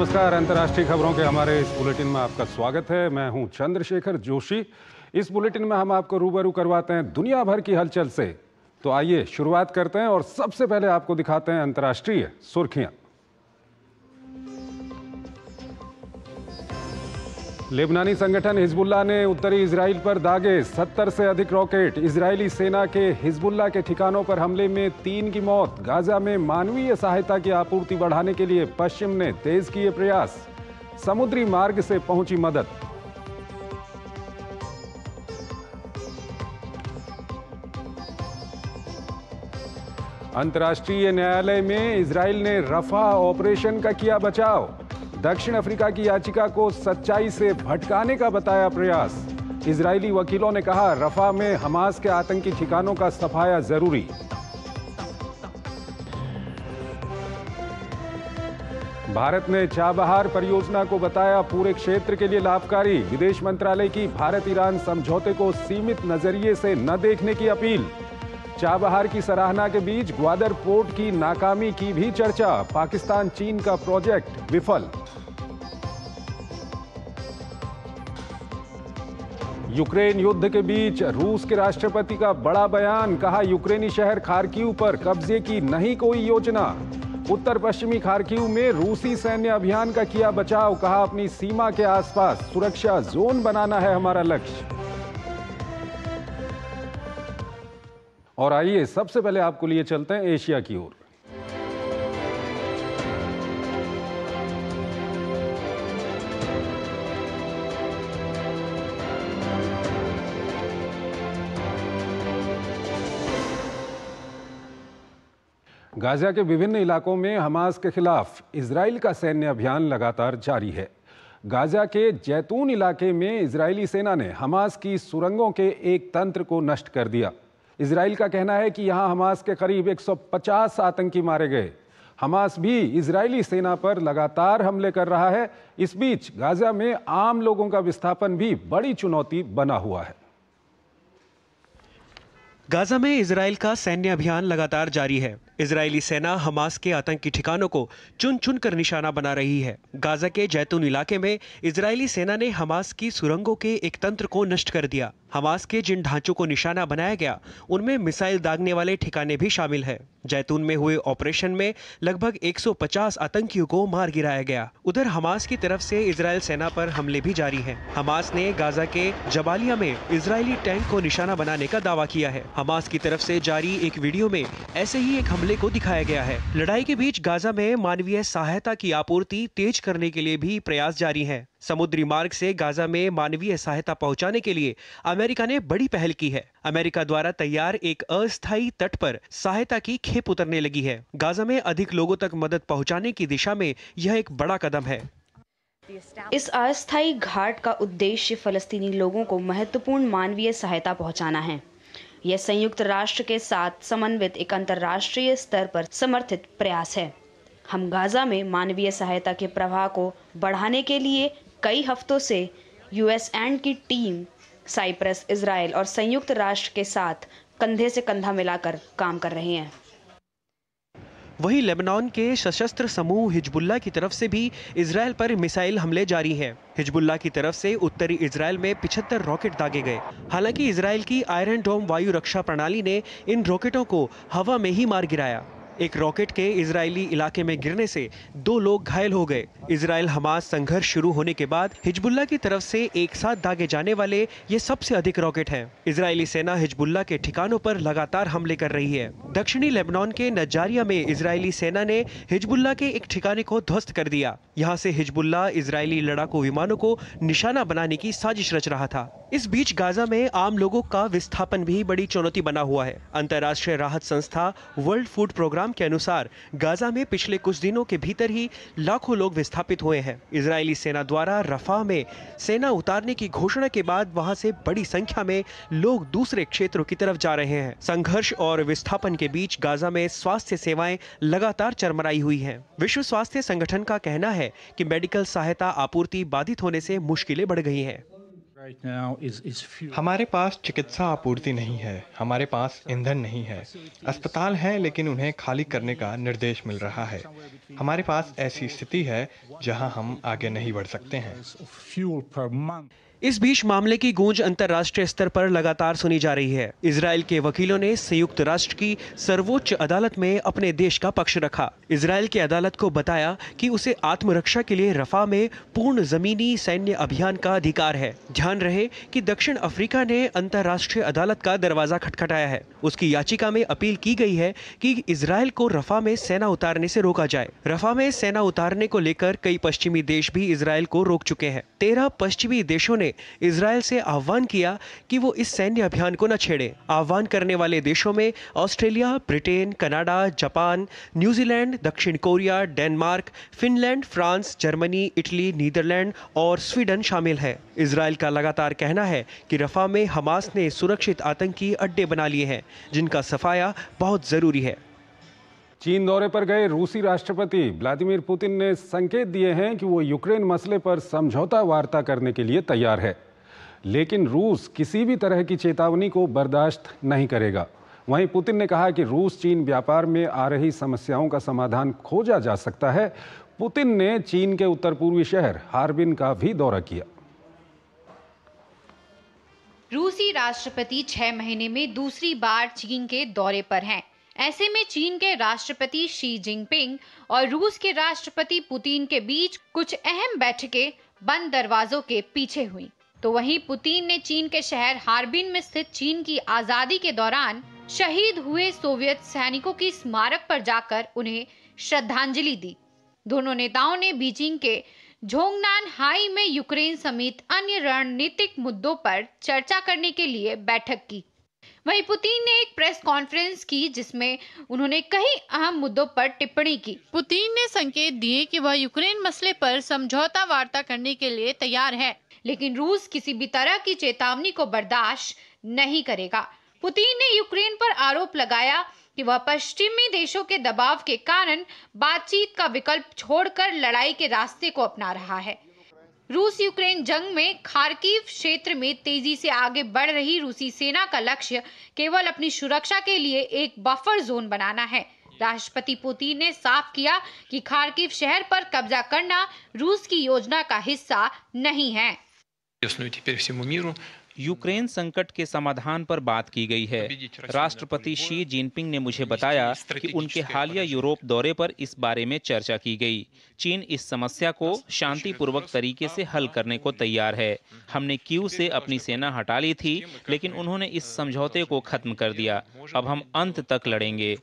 नमस्कार, अंतर्राष्ट्रीय खबरों के हमारे इस बुलेटिन में आपका स्वागत है। मैं हूँ चंद्रशेखर जोशी। इस बुलेटिन में हम आपको रूबरू करवाते हैं दुनिया भर की हलचल से। तो आइए शुरुआत करते हैं और सबसे पहले आपको दिखाते हैं अंतर्राष्ट्रीय सुर्खियाँ। लेबनानी संगठन हिजबुल्ला ने उत्तरी इसराइल पर दागे 70 से अधिक रॉकेट। इजरायली सेना के हिजबुल्ला के ठिकानों पर हमले में तीन की मौत। गाजा में मानवीय सहायता की आपूर्ति बढ़ाने के लिए पश्चिम ने तेज किए प्रयास। समुद्री मार्ग से पहुँची मदद। अंतर्राष्ट्रीय न्यायालय में इसराइल ने रफा ऑपरेशन का किया बचाव। दक्षिण अफ्रीका की याचिका को सच्चाई से भटकाने का बताया प्रयास। इजरायली वकीलों ने कहा, रफा में हमास के आतंकी ठिकानों का सफाया ज़रूरी। भारत ने चाबहार परियोजना को बताया, पूरे क्षेत्र के लिए लाभकारी। विदेश मंत्रालय की भारत ईरान समझौते को सीमित नज़रिए से न देखने की अपील। चाबहार की सराहना के बीच ग्वादर पोर्ट की नाकामी की भी चर्चा, पाकिस्तान चीन का प्रोजेक्ट विफल। यूक्रेन युद्ध के बीच रूस के राष्ट्रपति का बड़ा बयान, कहा यूक्रेनी शहर खारकीव पर कब्जे की नहीं कोई योजना। उत्तर पश्चिमी खारकीव में रूसी सैन्य अभियान का किया बचाव, कहा अपनी सीमा के आसपास सुरक्षा जोन बनाना है हमारा लक्ष्य। और आइए सबसे पहले आपको लिए चलते हैं एशिया की ओर। गाजा के विभिन्न इलाकों में हमास के खिलाफ इसराइल का सैन्य अभियान लगातार जारी है। गाजा के जैतून इलाके में इजरायली सेना ने हमास की सुरंगों के एक तंत्र को नष्ट कर दिया। इसराइल का कहना है कि यहाँ हमास के करीब 150 आतंकी मारे गए। हमास भी इजरायली सेना पर लगातार हमले कर रहा है। इस बीच गाजा में आम लोगों का विस्थापन भी बड़ी चुनौती बना हुआ है। गाजा में इसराइल का सैन्य अभियान लगातार जारी है। इजरायली सेना हमास के आतंकी ठिकानों को चुन चुन कर निशाना बना रही है। गाजा के जैतून इलाके में इजरायली सेना ने हमास की सुरंगों के एक तंत्र को नष्ट कर दिया। हमास के जिन ढांचों को निशाना बनाया गया, उनमें मिसाइल दागने वाले ठिकाने भी शामिल है। जैतून में हुए ऑपरेशन में लगभग 150 आतंकियों को मार गिराया गया। उधर हमास की तरफ़ से इसराइल सेना पर हमले भी जारी हैं। हमास ने गाजा के जबालिया में इजरायली टैंक को निशाना बनाने का दावा किया है। हमास की तरफ़ से जारी एक वीडियो में ऐसे ही एक हमले को दिखाया गया है। लड़ाई के बीच गाजा में मानवीय सहायता की आपूर्ति तेज करने के लिए भी प्रयास जारी है। समुद्री मार्ग से गाजा में मानवीय सहायता पहुँचाने के लिए अमेरिका ने बड़ी पहल की है। अमेरिका द्वारा तैयार एक अस्थायी तट पर सहायता की खेप उतरने लगी है। गाजा में अधिक लोगों तक मदद पहुँचाने की दिशा में यह एक बड़ा कदम है। इस अस्थायी घाट का उद्देश्य फलस्तीनी लोगों को महत्वपूर्ण मानवीय सहायता पहुंचाना है। यह संयुक्त राष्ट्र के साथ समन्वित एक अंतर्राष्ट्रीय स्तर पर समर्थित प्रयास है। हम गाजा में मानवीय सहायता के प्रवाह को बढ़ाने के लिए कई हफ्तों से यूएस एंड की टीम साइप्रस इसराइल और संयुक्त राष्ट्र के साथ कंधे से कंधा मिलाकर काम कर रहे हैं। वहीं लेबनान के सशस्त्र समूह हिजबुल्ला की तरफ़ से भी इसराइल पर मिसाइल हमले जारी हैं। हिजबुल्ला की तरफ़ से उत्तरी इसराइल में 75 रॉकेट दागे गए। हालाँकि इसराइल की आयरन डोम वायु रक्षा प्रणाली ने इन रॉकेटों को हवा में ही मार गिराया। एक रॉकेट के इजरायली इलाके में गिरने से दो लोग घायल हो गए। इसराइल हमास संघर्ष शुरू होने के बाद हिजबुल्ला की तरफ़ से एक साथ दागे जाने वाले ये सबसे अधिक रॉकेट हैं। इजरायली सेना हिजबुल्ला के ठिकानों पर लगातार हमले कर रही है। दक्षिणी लेबनान के नजारिया में इजरायली सेना ने हिजबुल्ला के एक ठिकाने को ध्वस्त कर दिया। यहाँ से हिजबुल्ला इजरायली लड़ाकू विमानों को निशाना बनाने की साजिश रच रहा था। इस बीच गाजा में आम लोगों का विस्थापन भी बड़ी चुनौती बना हुआ है। अंतर्राष्ट्रीय राहत संस्था वर्ल्ड फ़ूड प्रोग्राम के अनुसार गाजा में पिछले कुछ दिनों के भीतर ही लाखों लोग विस्थापित हुए हैं। इजरायली सेना द्वारा रफा में सेना उतारने की घोषणा के बाद वहाँ से बड़ी संख्या में लोग दूसरे क्षेत्रों की तरफ़ जा रहे हैं। संघर्ष और विस्थापन के बीच गाजा में स्वास्थ्य सेवाएँ लगातार चरमराई हुई है। विश्व स्वास्थ्य संगठन का कहना है की मेडिकल सहायता आपूर्ति बाधित होने से मुश्किलें बढ़ गई हैं। हमारे पास चिकित्सा आपूर्ति नहीं है हमारे पास ईंधन नहीं है। अस्पताल हैं लेकिन उन्हें खाली करने का निर्देश मिल रहा है। हमारे पास ऐसी स्थिति है जहाँ हम आगे नहीं बढ़ सकते हैं। इस बीच मामले की गूंज अंतर्राष्ट्रीय स्तर पर लगातार सुनी जा रही है। इसराइल के वकीलों ने संयुक्त राष्ट्र की सर्वोच्च अदालत में अपने देश का पक्ष रखा। इसराइल की अदालत को बताया कि उसे आत्मरक्षा के लिए रफा में पूर्ण जमीनी सैन्य अभियान का अधिकार है। ध्यान रहे कि दक्षिण अफ्रीका ने अंतर्राष्ट्रीय अदालत का दरवाज़ा खटखटाया है। उसकी याचिका में अपील की गई है कि इसराइल को रफा में सेना उतारने से रोका जाए। रफा में सेना उतारने को लेकर कई पश्चिमी देश भी इसराइल को रोक चुके हैं। तेरह पश्चिमी देशों ने इसराइल से आह्वान किया कि वो इस सैन्य अभियान को न छेड़े। आह्वान करने वाले देशों में Australia, Britain, Canada, Japan, New Zealand, दक्षिण Korea, Denmark, Finland, France, Germany, Italy, Netherlands और स्वीडन शामिल है। इसराइल का लगातार कहना है कि रफा में हमास ने सुरक्षित आतंकी अड्डे बना लिए हैं, जिनका सफाया बहुत ज़रूरी है। चीन दौरे पर गए रूसी राष्ट्रपति व्लादिमीर पुतिन ने संकेत दिए हैं कि वो यूक्रेन मसले पर समझौता वार्ता करने के लिए तैयार है। लेकिन रूस किसी भी तरह की चेतावनी को बर्दाश्त नहीं करेगा। वहीं पुतिन ने कहा कि रूस चीन व्यापार में आ रही समस्याओं का समाधान खोजा जा सकता है। पुतिन ने चीन के उत्तर पूर्वी शहर हार्बिन का भी दौरा किया। रूसी राष्ट्रपति छह महीने में दूसरी बार चीन के दौरे पर हैं। ऐसे में चीन के राष्ट्रपति शी जिनपिंग और रूस के राष्ट्रपति पुतिन के बीच कुछ अहम बैठकें बंद दरवाजों के पीछे हुई। तो वहीं पुतिन ने चीन के शहर हार्बिन में स्थित चीन की आज़ादी के दौरान शहीद हुए सोवियत सैनिकों की स्मारक पर जाकर उन्हें श्रद्धांजलि दी। दोनों नेताओं ने बीजिंग के झोंगनान हाई में यूक्रेन समेत अन्य रणनीतिक मुद्दों पर चर्चा करने के लिए बैठक की। वहीं पुतिन ने एक प्रेस कॉन्फ्रेंस की जिसमें उन्होंने कई अहम मुद्दों पर टिप्पणी की। पुतिन ने संकेत दिए कि वह यूक्रेन मसले पर समझौता वार्ता करने के लिए तैयार है। लेकिन रूस किसी भी तरह की चेतावनी को बर्दाश्त नहीं करेगा। पुतिन ने यूक्रेन पर आरोप लगाया कि वह पश्चिमी देशों के दबाव के कारण बातचीत का विकल्प छोड़कर लड़ाई के रास्ते को अपना रहा है। रूस यूक्रेन जंग में खारकीव क्षेत्र में तेज़ी से आगे बढ़ रही रूसी सेना का लक्ष्य केवल अपनी सुरक्षा के लिए एक बफर जोन बनाना है। राष्ट्रपति पुतिन ने साफ़ किया कि खारकीव शहर पर कब्जा करना रूस की योजना का हिस्सा नहीं है। यूक्रेन संकट के समाधान पर बात की गई है। राष्ट्रपति शी जिनपिंग ने मुझे बताया कि उनके हालिया यूरोप दौरे पर इस बारे में चर्चा की गई। चीन इस समस्या को शांतिपूर्वक तरीके से हल करने को तैयार है। हमने क्यू से अपनी सेना हटा ली थी लेकिन उन्होंने इस समझौते को खत्म कर दिया। अब हम अंत तक लड़ेंगे।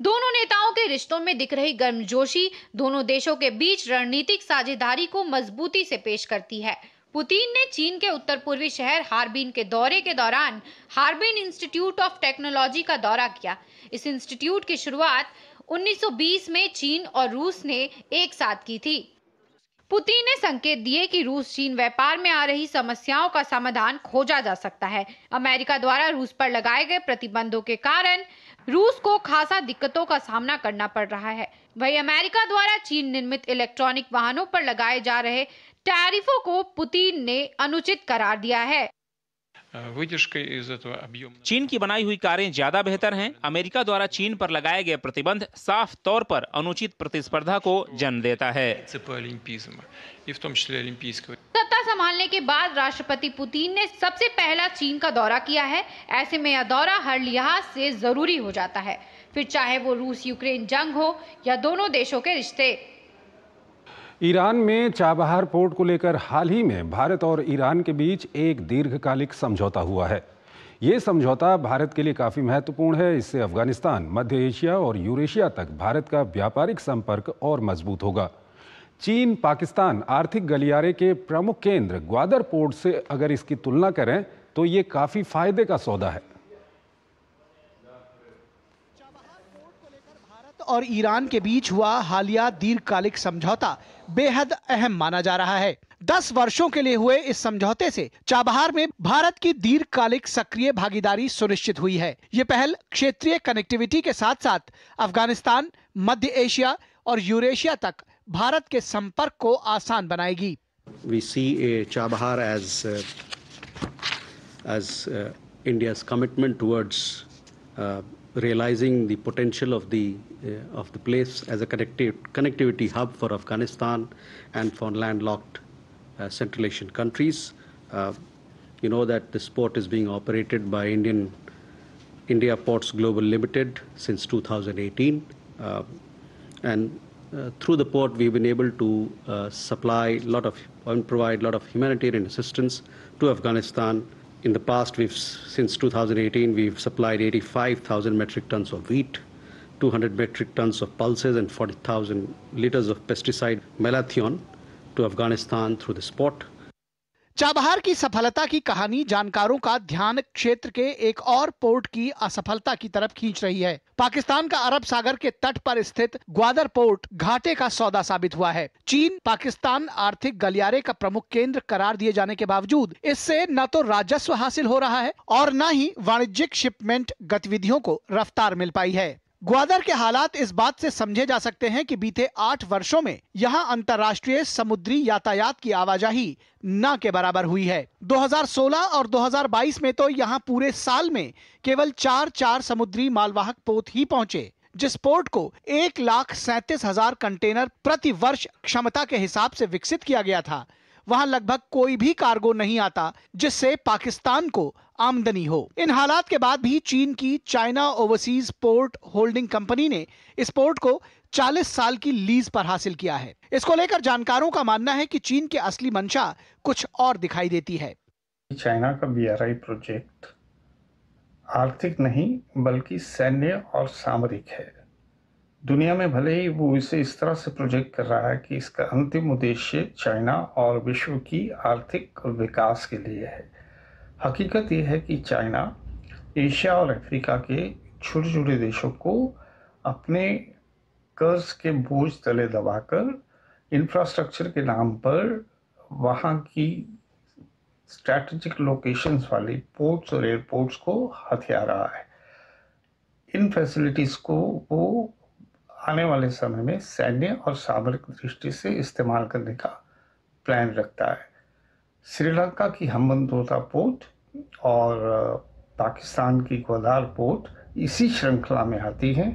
दोनों नेताओं के रिश्तों में दिख रही गर्मजोशी दोनों देशों के बीच रणनीतिक साझेदारी को मजबूती से पेश करती है। पुतिन ने चीन के उत्तर पूर्वी शहर हार्बिन के दौरे के दौरान हार्बिन इंस्टीट्यूट ऑफ़ टेक्नोलॉजी का दौरा किया। इस इंस्टीट्यूट की शुरुआत 1920 में चीन और रूस ने एक साथ की थी। पुतिन ने संकेत दिए कि रूस चीन व्यापार में आ रही समस्याओं का समाधान खोजा जा सकता है। अमेरिका द्वारा रूस पर लगाए गए प्रतिबंधों के कारण रूस को खासा दिक्कतों का सामना करना पड़ रहा है। वही अमेरिका द्वारा चीन निर्मित इलेक्ट्रॉनिक वाहनों पर लगाए जा रहे टैरिफों को पुतिन ने अनुचित करार दिया है। चीन की बनाई हुई कारें ज़्यादा बेहतर हैं। अमेरिका द्वारा चीन पर लगाए गए प्रतिबंध साफ़ तौर पर अनुचित प्रतिस्पर्धा को जन्म देता है। सत्ता संभालने के बाद राष्ट्रपति पुतिन ने सबसे पहला चीन का दौरा किया है। ऐसे में यह दौरा हर लिहाज से ज़रूरी हो जाता है। फिर चाहे वो रूस यूक्रेन जंग हो या दोनों देशों के रिश्ते ईरान में चाबहार पोर्ट को लेकर हाल ही में भारत और ईरान के बीच एक दीर्घकालिक समझौता हुआ है। ये समझौता भारत के लिए काफ़ी महत्वपूर्ण है। इससे अफ़गानिस्तान, मध्य एशिया और यूरेशिया तक भारत का व्यापारिक संपर्क और मज़बूत होगा। चीन, पाकिस्तान आर्थिक गलियारे के प्रमुख केंद्र ग्वादर पोर्ट से अगर इसकी तुलना करें तो ये काफ़ी फ़ायदे का सौदा है। और ईरान के बीच हुआ हालिया दीर्घकालिक समझौता बेहद अहम माना जा रहा है। दस वर्षों के लिए हुए इस समझौते से चाबहार में भारत की दीर्घकालिक सक्रिय भागीदारी सुनिश्चित हुई है। ये पहल क्षेत्रीय कनेक्टिविटी के साथ साथ अफ़गानिस्तान मध्य एशिया और यूरेशिया तक भारत के संपर्क को आसान बनाएगी। We see Chabahar uh, uh, realizing the potential of the uh, of the place as a connective, connectivity hub for Afghanistan and for landlocked uh, Central Asian countries. Uh, you know that this port is being operated by Indian India Ports Global Limited since 2018, uh, and uh, through the port we've been able to uh, supply a lot of and provide a lot of humanitarian assistance to Afghanistan. In the past, we've since 2018 we've supplied 85,000 metric tons of wheat, 200 metric tons of pulses, and 40,000 liters of pesticide malathion to Afghanistan through this port. Chabahar की सफलता की कहानी जानकारों का ध्यान क्षेत्र के एक और पोर्ट की असफलता की तरफ़ खींच रही है। पाकिस्तान का अरब सागर के तट पर स्थित ग्वादर पोर्ट घाटे का सौदा साबित हुआ है। चीन, पाकिस्तान आर्थिक गलियारे का प्रमुख केंद्र करार दिए जाने के बावजूद इससे न तो राजस्व हासिल हो रहा है और न ही वाणिज्यिक शिपमेंट गतिविधियों को रफ्तार मिल पाई है। ग्वादर के हालात इस बात से समझे जा सकते हैं कि बीते आठ वर्षों में यहाँ अंतर्राष्ट्रीय समुद्री यातायात की आवाजाही न के बराबर हुई है। 2016 और 2022 में तो यहाँ पूरे साल में केवल चार चार समुद्री मालवाहक पोत ही पहुँचे, जिस पोर्ट को एक लाख सैंतीस हज़ार कंटेनर प्रति वर्ष क्षमता के हिसाब से विकसित किया गया था। वहाँ लगभग कोई भी कार्गो नहीं आता, जिससे पाकिस्तान को आमदनी हो। इन हालात के बाद भी चीन की China overseas port holding company ने इस पोर्ट को 40 साल की लीज पर हासिल किया है। इसको लेकर जानकारों का मानना है कि चीन की असली मंशा कुछ और दिखाई देती है। चाइना का बीआरआई प्रोजेक्ट आर्थिक नहीं, बल्कि सैन्य और सामरिक है। दुनिया में भले ही वो इसे इस तरह से प्रोजेक्ट कर रहा है कि इसका अंतिम उद्देश्य चाइना और विश्व की आर्थिक विकास के लिए है। हकीकत यह है कि चाइना एशिया और अफ्रीका के छोटे छोटे देशों को अपने कर्ज के बोझ तले दबाकर इंफ्रास्ट्रक्चर के नाम पर वहाँ की स्ट्रैटेजिक लोकेशंस वाली पोर्ट्स और एयरपोर्ट्स को हथिया रहा है। इन फैसिलिटीज़ को वो आने वाले समय में सैन्य और सामरिक दृष्टि से इस्तेमाल करने का प्लान रखता है। श्रीलंका की हमबंदोता पोर्ट और पाकिस्तान की ग्वादार पोर्ट इसी श्रृंखला में आती है।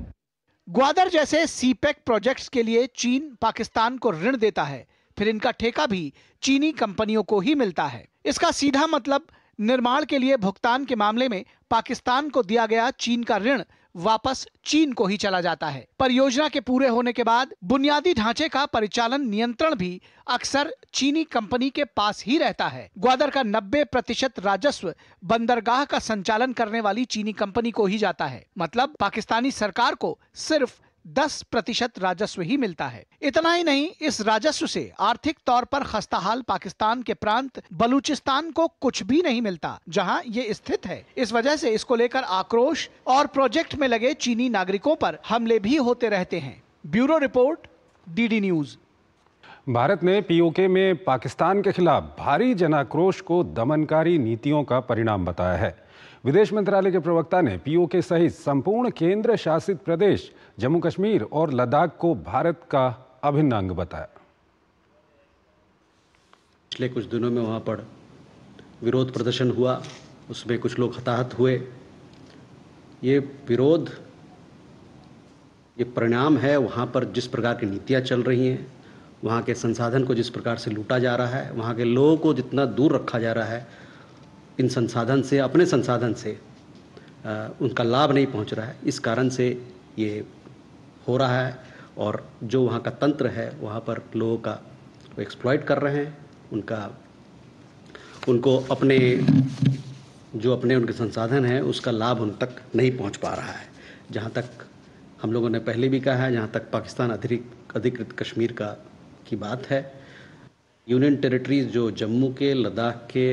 ग्वादर जैसे सीपेक प्रोजेक्ट्स के लिए चीन पाकिस्तान को ऋण देता है, फिर इनका ठेका भी चीनी कंपनियों को ही मिलता है। इसका सीधा मतलब निर्माण के लिए भुगतान के मामले में पाकिस्तान को दिया गया चीन का ऋण वापस चीन को ही चला जाता है। परियोजना के पूरे होने के बाद बुनियादी ढांचे का परिचालन नियंत्रण भी अक्सर चीनी कंपनी के पास ही रहता है। ग्वादर का 90 प्रतिशत राजस्व बंदरगाह का संचालन करने वाली चीनी कंपनी को ही जाता है। मतलब पाकिस्तानी सरकार को सिर्फ़ 10 प्रतिशत राजस्व ही मिलता है। इतना ही नहीं, इस राजस्व से आर्थिक तौर पर खस्ताहाल पाकिस्तान के प्रांत बलूचिस्तान को कुछ भी नहीं मिलता, जहाँ ये स्थित है। इस वजह से इसको लेकर आक्रोश और प्रोजेक्ट में लगे चीनी नागरिकों पर हमले भी होते रहते हैं। Bureau report, DD news. Bharat ने पीओके में पाकिस्तान के खिलाफ भारी जनाक्रोश को दमनकारी नीतियों का परिणाम बताया है। विदेश मंत्रालय के प्रवक्ता ने पीओके सहित संपूर्ण केंद्र शासित प्रदेश जम्मू कश्मीर और लद्दाख को भारत का अभिन्न अंग बताया। पिछले कुछ दिनों में वहाँ पर विरोध प्रदर्शन हुआ, उसमें कुछ लोग हताहत हुए। ये विरोध, ये परिणाम है वहाँ पर जिस प्रकार की नीतियाँ चल रही हैं वहाँ के संसाधन को जिस प्रकार से लूटा जा रहा है वहाँ के लोगों को जितना दूर रखा जा रहा है इन संसाधन से अपने संसाधन से आ, उनका लाभ नहीं पहुँच रहा है। इस कारण से ये हो रहा है और जो वहाँ का तंत्र है वहाँ पर लोगों का वो एक्सप्लॉयट कर रहे हैं। उनका उनको अपने जो अपने उनके संसाधन हैं उसका लाभ उन तक नहीं पहुँच पा रहा है। जहाँ तक हम लोगों ने पहले भी कहा है जहाँ तक पाकिस्तान अधिक अधिकृत कश्मीर का की बात है। यूनियन टेरिटरीज जो जम्मू के लद्दाख के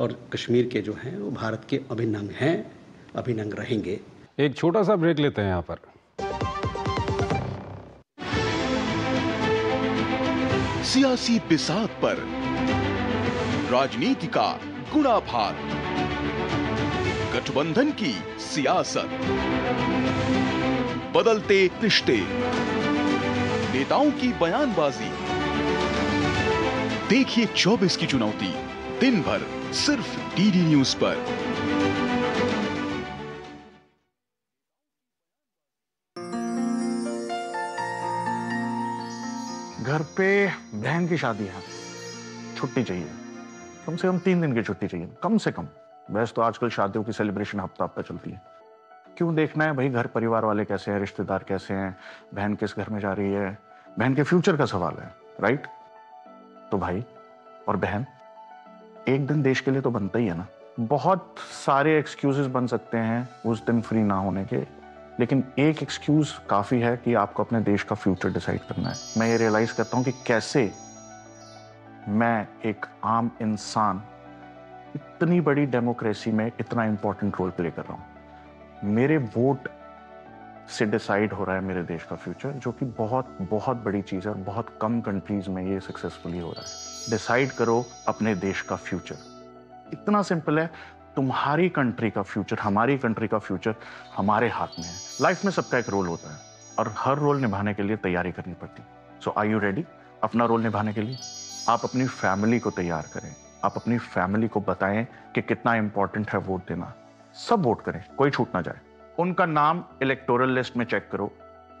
और कश्मीर के जो हैं वो भारत के अभिनंग हैं अभिनंग रहेंगे। एक छोटा सा ब्रेक लेते हैं यहाँ पर। सियासी बिसात पर राजनीति का गुणाभार गठबंधन की सियासत बदलते रिश्ते नेताओं की बयानबाजी देखिए 24 की चुनौती। दिन भर सिर्फ़ डीडी न्यूज़ पर। घर पे बहन की शादी है। छुट्टी चाहिए। कम से कम तीन दिन की छुट्टी चाहिए। कम से कम। वैसे तो आजकल शादियों की सेलिब्रेशन हफ़्ता हफ़्ता चलती है। क्यों देखना है भाई घर परिवार वाले कैसे हैं, रिश्तेदार कैसे हैं? बहन किस घर में जा रही है? बहन के फ्यूचर का सवाल है राइट तो भाई और बहन, एक दिन देश के लिए तो बनता ही है ना। बहुत सारे एक्सक्यूजेस बन सकते हैं उस दिन फ्री ना होने के, लेकिन एक एक्सक्यूज काफ़ी है कि आपको अपने देश का फ्यूचर डिसाइड करना है। मैं ये रियलाइज़ करता हूँ कि कैसे मैं एक आम इंसान इतनी बड़ी डेमोक्रेसी में इतना इंपॉर्टेंट रोल प्ले कर रहा हूँ। मेरे वोट से डिसाइड हो रहा है मेरे देश का फ्यूचर जो कि बहुत बहुत बड़ी चीज़ है और बहुत कम कंट्रीज़ में ये सक्सेसफुली हो रहा है। डिसाइड करो अपने देश का फ्यूचर इतना सिंपल है, तुम्हारी कंट्री का फ्यूचर हमारी कंट्री का फ्यूचर हमारे हाथ में है। लाइफ में सबका एक रोल होता है और हर रोल निभाने के लिए तैयारी करनी पड़ती सो आई यू रेडी अपना रोल निभाने के लिए। आप अपनी फैमिली को तैयार करें। आप अपनी फैमिली को बताएँ कि कितना इंपॉर्टेंट है वोट देना। सब वोट करें, कोई छूट ना जाए। उनका नाम इलेक्टोरल लिस्ट में चेक करो।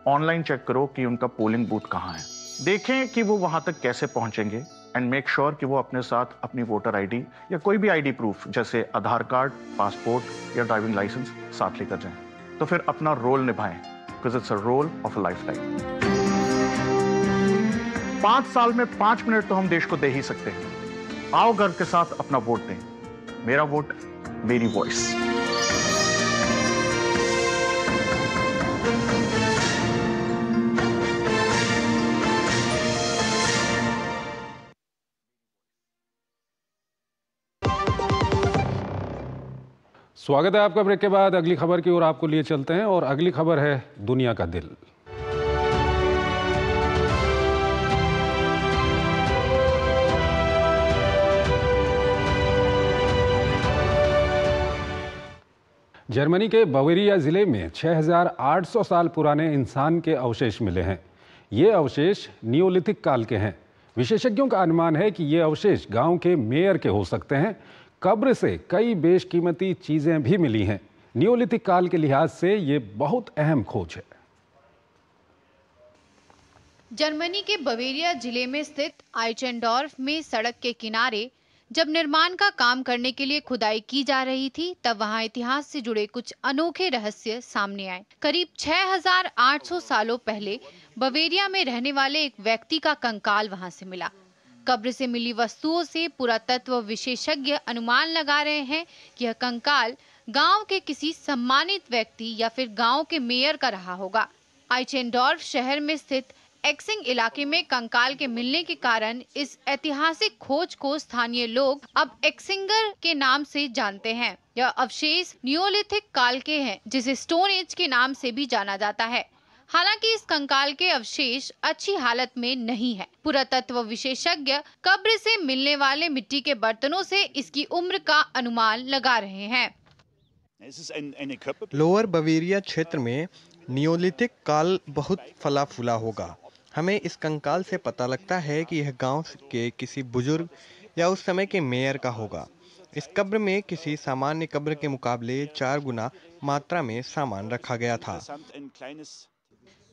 ऑनलाइन चेक करो कि उनका पोलिंग बूथ कहाँ है। देखें कि वो वहाँ तक कैसे पहुँचेंगे एंड मेक श्योर कि वो अपने साथ अपनी वोटर आईडी या कोई भी आईडी प्रूफ जैसे आधार कार्ड पासपोर्ट या ड्राइविंग लाइसेंस साथ लेकर जाएँ। तो फिर अपना role निभाएँ because it's a role of a life time पाँच साल में पाँच मिनट तो हम देश को दे ही सकते हैं। आओ गर्व के साथ अपना वोट दें। मेरा वोट मेरी वॉइस स्वागत है आपका ब्रेक के बाद। अगली खबर की ओर आपको लिए चलते हैं और अगली खबर है दुनिया का दिल। जर्मनी के बवेरिया ज़िले में 6,800 साल पुराने इंसान के अवशेष मिले हैं। ये अवशेष नियोलिथिक काल के हैं। विशेषज्ञों का अनुमान है कि ये अवशेष गाँव के मेयर के हो सकते हैं कब्र से कई बेशकीमती चीज़ें भी मिली हैं। नियोलिथिक काल के लिहाज से ये बहुत अहम खोज है। जर्मनी के बवेरिया ज़िले में स्थित आइचेंडोर्फ में सड़क के किनारे जब निर्माण का काम करने के लिए खुदाई की जा रही थी तब वहाँ इतिहास से जुड़े कुछ अनोखे रहस्य सामने आए। करीब 6,800 सालों पहले बवेरिया में रहने वाले एक व्यक्ति का कंकाल वहाँ से मिला। कब्र से मिली वस्तुओं से पुरातत्व विशेषज्ञ अनुमान लगा रहे हैं कि यह कंकाल गाँव के किसी सम्मानित व्यक्ति या फिर गाँव के मेयर का रहा होगा। आइचेंडोर्फ शहर में स्थित एक्सिंग इलाके में कंकाल के मिलने के कारण इस ऐतिहासिक खोज को स्थानीय लोग अब एक्सिंगर के नाम से जानते हैं। यह अवशेष नियोलिथिक काल के हैं, जिसे स्टोन एज के नाम से भी जाना जाता है। हालाँकि इस कंकाल के अवशेष अच्छी हालत में नहीं है। पुरातत्व विशेषज्ञ कब्र से मिलने वाले मिट्टी के बर्तनों से इसकी उम्र का अनुमान लगा रहे हैं। लोअर बवेरिया क्षेत्र में नियोलिथिक काल बहुत फला फूला होगा। हमें इस कंकाल से पता लगता है कि यह गाँव के किसी बुज़ुर्ग या उस समय के मेयर का होगा। इस कब्र में किसी सामान्य कब्र के मुकाबले चार गुना मात्रा में सामान रखा गया था।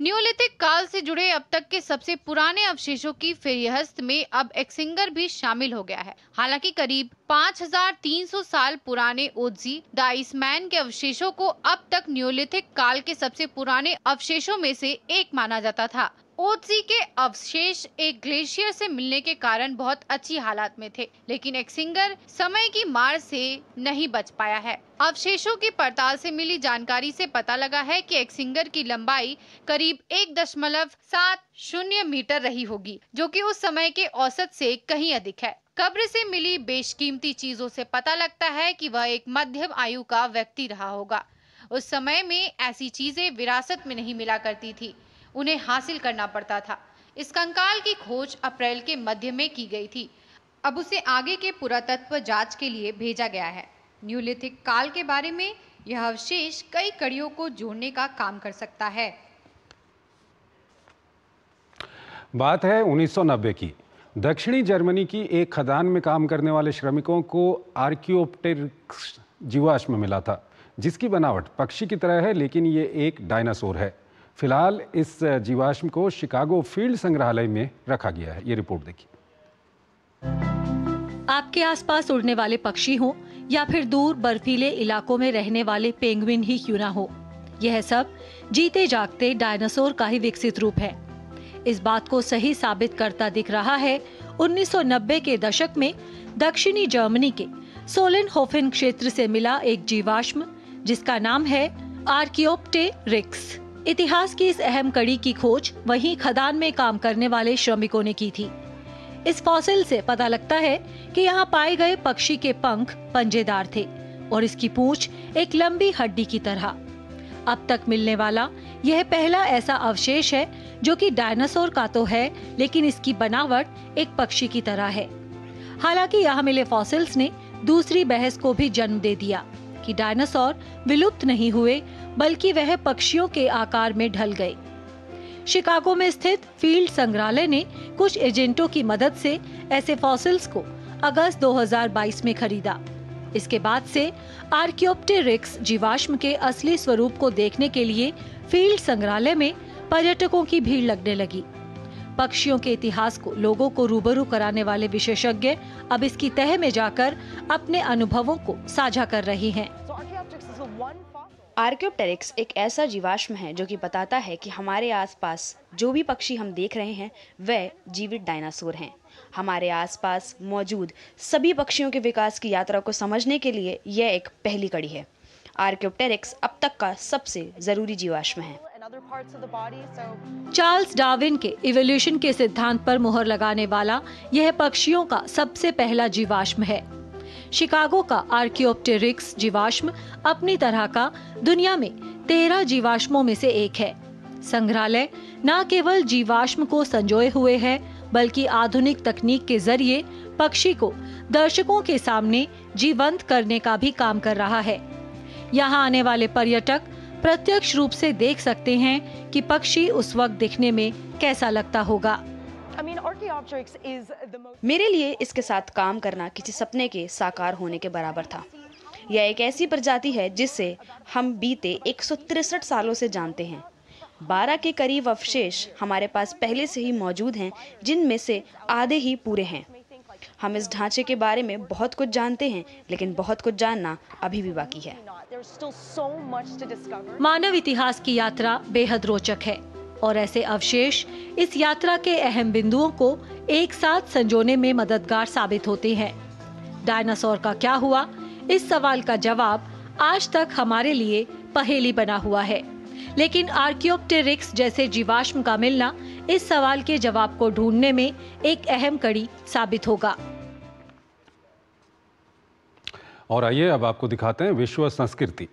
न्यूलिथिक काल से जुड़े अब तक के सबसे पुराने अवशेषों की फेरिहस्त में अब एक्सिंगर भी शामिल हो गया है। हालाँकि करीब 5,300 साल पुराने ओजी द डाइसमैन के अवशेषों को अब तक न्योलिथिक काल के सबसे पुराने अवशेषों में से एक माना जाता था। ओत्सी के अवशेष एक ग्लेशियर से मिलने के कारण बहुत अच्छी हालात में थे, लेकिन एक सिंगर समय की मार से नहीं बच पाया है। अवशेषों की पड़ताल से मिली जानकारी से पता लगा है कि एक सिंगर की लंबाई करीब एक दशमलव सात शून्य मीटर रही होगी, जो कि उस समय के औसत से कहीं अधिक है। कब्र से मिली बेशकीमती चीज़ों से पता लगता है कि वह एक मध्यम आयु का व्यक्ति रहा होगा। उस समय में ऐसी चीज़ें विरासत में नहीं मिला करती थी। उन्हें हासिल करना पड़ता था। इस कंकाल की खोज अप्रैल के मध्य में की गई थी। अब उसे आगे के पुरातत्व जाँच के लिए भेजा गया है। न्यूलिथिक काल के बारे में यह अवशेष कई कड़ियों को जोड़ने का काम कर सकता है। बात है 1990 की। दक्षिणी जर्मनी की एक खदान में काम करने वाले श्रमिकों को आर्कियोप्टेरिक्स जीवाश्म मिला था, जिसकी बनावट पक्षी की तरह है, लेकिन ये एक डायनासोर है। फ़िलहाल इस जीवाश्म को शिकागो फ़ील्ड संग्रहालय में रखा गया है। ये रिपोर्ट देखिए। आपके आसपास उड़ने वाले पक्षी हो या फिर दूर बर्फीले इलाकों में रहने वाले पेंगुइन ही क्यों ना हो, यह सब जीते जागते डायनासोर का ही विकसित रूप है। इस बात को सही साबित करता दिख रहा है 1990 के दशक में दक्षिणी जर्मनी के सोलन होफिन क्षेत्र से मिला एक जीवाश्म, जिसका नाम है आर्कियोप्टे रिक्स। इतिहास की इस अहम कड़ी की खोज वहीं खदान में काम करने वाले श्रमिकों ने की थी। इस फॉसिल से पता लगता है कि यहाँ पाए गए पक्षी के पंख पंजेदार थे और इसकी पूंछ एक लंबी हड्डी की तरह। अब तक मिलने वाला यह पहला ऐसा अवशेष है जो कि डायनासोर का तो है, लेकिन इसकी बनावट एक पक्षी की तरह है। हालाँकि यहाँ मिले फॉसिल्स ने दूसरी बहस को भी जन्म दे दिया कि डायनासोर विलुप्त नहीं हुए बल्कि वह पक्षियों के आकार में ढल गए। शिकागो में स्थित फ़ील्ड संग्रहालय ने कुछ एजेंटों की मदद से ऐसे फॉसिल्स को अगस्त 2022 में खरीदा। इसके बाद से आर्कियोप्टेरिक्स जीवाश्म के असली स्वरूप को देखने के लिए फ़ील्ड संग्रहालय में पर्यटकों की भीड़ लगने लगी। पक्षियों के इतिहास को लोगों को रूबरू कराने वाले विशेषज्ञ अब इसकी तह में जाकर अपने अनुभवों को साझा कर रहे हैं। आर्क्योप्टेरिक्स एक ऐसा जीवाश्म है जो कि बताता है कि हमारे आसपास जो भी पक्षी हम देख रहे हैं वह जीवित डायनासोर हैं। हमारे आसपास मौजूद सभी पक्षियों के विकास की यात्रा को समझने के लिए यह एक पहली कड़ी है। आर्क्योप्टेरिक्स अब तक का सबसे ज़रूरी जीवाश्म है। चार्ल्स डार्विन के इवोल्यूशन के सिद्धांत पर मुहर लगाने वाला यह पक्षियों का सबसे पहला जीवाश्म है। शिकागो का आर्कियोप्टेरिक्स जीवाश्म अपनी तरह का दुनिया में तेरह जीवाश्मों में से एक है। संग्रहालय न केवल जीवाश्म को संजोए हुए है, बल्कि आधुनिक तकनीक के ज़रिए पक्षी को दर्शकों के सामने जीवंत करने का भी काम कर रहा है। यहाँ आने वाले पर्यटक प्रत्यक्ष रूप से देख सकते हैं कि पक्षी उस वक्त दिखने में कैसा लगता होगा। मेरे लिए इसके साथ काम करना किसी सपने के साकार होने के बराबर था। यह एक ऐसी प्रजाति है जिससे हम बीते एक सालों से जानते हैं। बारह के करीब अवशेष हमारे पास पहले से ही मौजूद हैं जिनमें से आधे ही पूरे हैं। हम इस ढांचे के बारे में बहुत कुछ जानते हैं लेकिन बहुत कुछ जानना अभी भी बाकी है। मानव इतिहास की यात्रा बेहद रोचक है। और ऐसे अवशेष इस यात्रा के अहम बिंदुओं को एक साथ संजोने में मददगार साबित होते हैं। डायनासोर का क्या हुआ? इस सवाल का जवाब आज तक हमारे लिए पहेली बना हुआ है। लेकिन आर्कियोप्टेरिक्स जैसे जीवाश्म का मिलना इस सवाल के जवाब को ढूँढने में एक अहम कड़ी साबित होगा। और आइए अब आपको दिखाते हैं विश्व संस्कृति।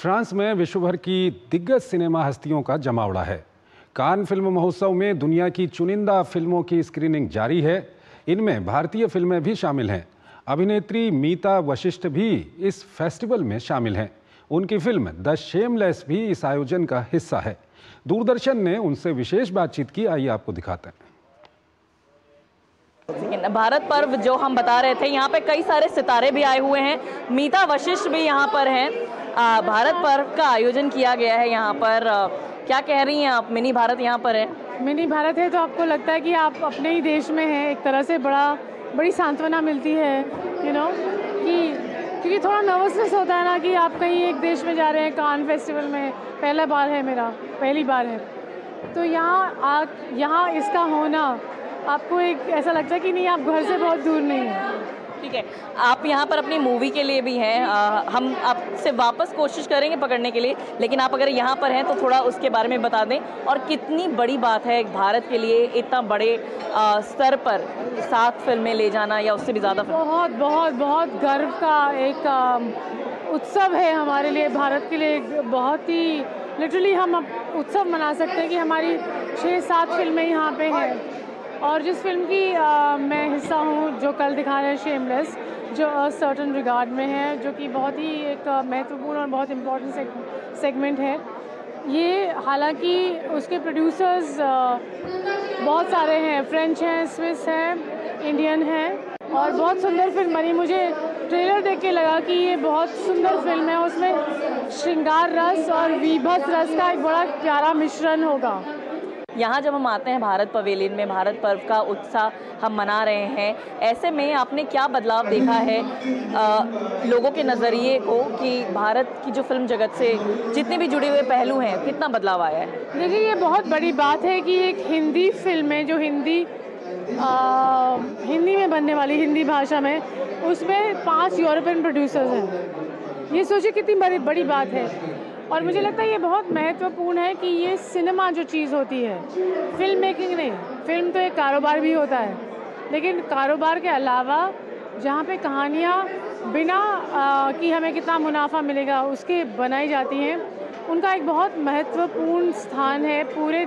फ्रांस में विश्व भर की दिग्गज सिनेमा हस्तियों का जमावड़ा है। कान फ़िल्म महोत्सव में दुनिया की चुनिंदा फ़िल्मों की स्क्रीनिंग जारी है। इनमें भारतीय फ़िल्में भी शामिल हैं। अभिनेत्री मीता वशिष्ठ भी इस फेस्टिवल में शामिल हैं। उनकी फ़िल्म द शेमलेस भी इस आयोजन का हिस्सा है। दूरदर्शन ने उनसे विशेष बातचीत की। आइए आपको दिखाते हैं। भारत पर्व जो हम बता रहे थे, यहाँ पे कई सारे सितारे भी आए हुए हैं। मीता वशिष्ठ भी यहाँ पर हैं। भारत पर्व का आयोजन किया गया है यहाँ पर। क्या कह रही हैं आप? मिनी भारत यहाँ पर है। मिनी भारत है तो आपको लगता है कि आप अपने ही देश में हैं, एक तरह से बड़ा, बड़ी सांत्वना मिलती है यू नो कि क्योंकि थोड़ा नर्वसनेस होता है ना कि आप कहीं एक देश में जा रहे हैं कान फेस्टिवल में, पहला बार है मेरा, पहली बार है। तो यहाँ आ यहाँ इसका होना, आपको एक ऐसा लगता है कि नहीं, आप घर से बहुत दूर नहीं हैं। ठीक है। आप यहाँ पर अपनी मूवी के लिए भी हैं। हम आपसे वापस कोशिश करेंगे पकड़ने के लिए लेकिन आप अगर यहाँ पर हैं तो थोड़ा उसके बारे में बता दें। और कितनी बड़ी बात है भारत के लिए इतना बड़े आ, स्तर पर सात फ़िल्में ले जाना या उससे भी ज़्यादा बहुत बहुत बहुत गर्व का एक उत्सव है हमारे लिए भारत के लिए। बहुत ही लिटरली हम उत्सव मना सकते हैं कि हमारी छः सात फ़िल्में यहाँ पे हैं। और जिस फ़िल्म की आ, मैं हिस्सा हूँ जो कल दिखा रहे हैं शेमलेस जो सर्टन रिगार्ड में है जो कि बहुत ही एक महत्वपूर्ण और बहुत इम्पोर्टेंट सेगमेंट है। ये हालाँकि उसके प्रोड्यूसर्स बहुत सारे हैं। फ्रेंच हैं स्विस हैं इंडियन हैं और बहुत सुंदर फ़िल्म बनी। मुझे ट्रेलर देख के लगा कि ये बहुत सुंदर फ़िल्म है। उसमें श्रृंगार रस और विभत्स रस का एक बड़ा प्यारा मिश्रण होगा। यहाँ जब हम आते हैं भारत पवेलियन में भारत पर्व का उत्साह हम मना रहे हैं ऐसे में आपने क्या बदलाव देखा है आ, लोगों के नज़रिए को कि भारत की जो फ़िल्म जगत से जितने भी जुड़े हुए पहलू हैं कितना बदलाव आया है? देखिए ये बहुत बड़ी बात है कि एक हिंदी फ़िल्म है जो हिंदी आ, हिंदी में बनने वाली हिंदी भाषा में उसमें पाँच यूरोपियन प्रोड्यूसर्स हैं। ये सोचिए कितनी बड़ी बड़ी बात है। और मुझे लगता है ये बहुत महत्वपूर्ण है कि ये सिनेमा जो चीज़ होती है फ़िल्म मेकिंग नहीं फ़िल्म तो एक कारोबार भी होता है। लेकिन कारोबार के अलावा जहाँ पे कहानियाँ बिना कि हमें कितना मुनाफा मिलेगा, उसके बनाई जाती हैं, उनका एक बहुत महत्वपूर्ण स्थान है पूरे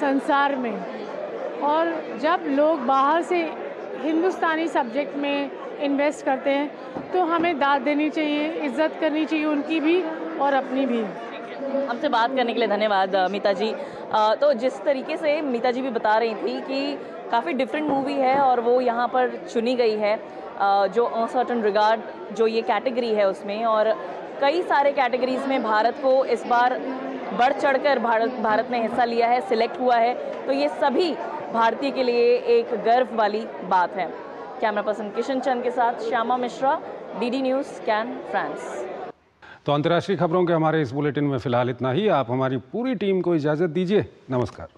संसार में। और जब लोग बाहर से हिंदुस्तानी सब्जेक्ट में इन्वेस्ट करते हैं तो हमें दाद देनी चाहिए, इज़्ज़त करनी चाहिए, उनकी भी और अपनी भी। हमसे बात करने के लिए धन्यवाद मीता जी आ, तो जिस तरीके से मीता जी भी बता रही थी कि काफ़ी डिफरेंट मूवी है और वो यहाँ पर चुनी गई है आ, जो अनसर्टन रिगार्ड जो ये कैटेगरी है उसमें और कई सारे कैटेगरीज में भारत को इस बार बढ़ चढ़कर भारत भारत ने हिस्सा लिया है सिलेक्ट हुआ है। तो ये सभी भारतीय के लिए एक गर्व वाली बात है। कैमरा पर्सन किशन चंद के साथ Shyama Mishra DD news Cannes France तो अंतर्राष्ट्रीय खबरों के हमारे इस बुलेटिन में फ़िलहाल इतना ही। आप हमारी पूरी टीम को इजाज़त दीजिए। नमस्कार।